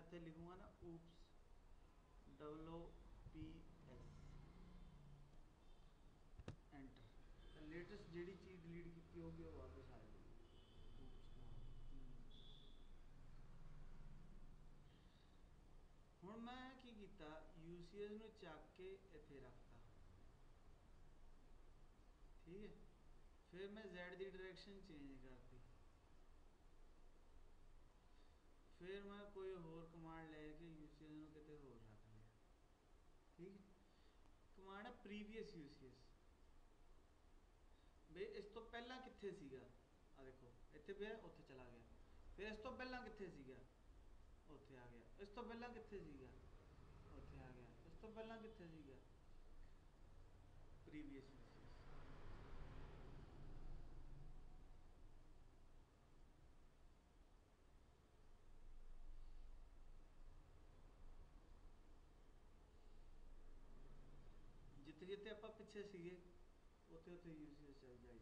ਇੱਥੇ ਲਿਖੂੰਗਾ ਨਾ oops W P S enter ਤਾਂ ਲੇਟੈਸਟ ਜਿਹੜੀ ਚੀਜ਼ ਡਿਲੀਟ ਕੀਤੀ ਹੋਗੀ ਉਹ ਵਾਪਸ ਆ ਜਾਏਗੀ ਹੁਣ ਮੈਂ ਕੀ ਕੀਤਾ? UCS ਨੂੰ ਚੱਕ ਕੇ ਇੱਥੇ ਰੱਖਤਾ। ਠੀਕ ਹੈ? ਫਿਰ ਮੈਂ Z ਦੀ ਡਾਇਰੈਕਸ਼ਨ ਚੇਂਜ ਕਰਤੀ ਫਿਰ ਮੈਂ ਕੋਈ ਹੋਰ ਕਮਾਂਡ ਲੈ ਕੇ UCS ਨੂੰ ਕਿਤੇ ਹੋਰ ਰੱਖ ਲਿਆ। ਠੀਕ ਹੈ? ਕਮਾਂਡ ਹੈ ਪ੍ਰੀਵੀਅਸ UCS ਬਈ ਇਸ ਤੋਂ ਪਹਿਲਾਂ ਕਿੱਥੇ ਸੀਗਾ? ਆ ਦੇਖੋ, ਇੱਥੇ ਪਿਆ, ਉੱਥੇ ਚਲਾ ਗਿਆ। ਫਿਰ ਇਸ ਤੋਂ ਪਹਿਲਾਂ ਕਿੱਥੇ ਸੀਗਾ? ਉੱਥੇ ਆ ਗਿਆ। ਇਸ ਤੋਂ ਪਹਿਲਾਂ ਕਿੱਥੇ ਸੀਗਾ? ਉੱਥੇ ਆ ਗਿਆ। ਇਸ ਤੋਂ ਪਹਿਲਾਂ ਕਿੱਥੇ ਸੀਗਾ? ਪ੍ਰੀਵੀਅਸ ਜਿੱਥੇ ਆਪਾਂ ਪਿੱਛੇ ਸੀਗੇ ਉੱਥੇ ਉੱਥੇ UCS ਚੱਲ ਜਾਈਏ